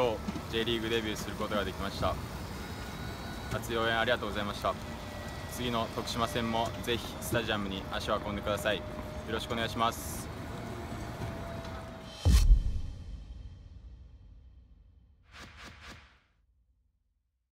今日 J リーグデビューすることができました。熱い応援ありがとうございました。次の徳島戦もぜひスタジアムに足を運んでください。よろしくお願いします。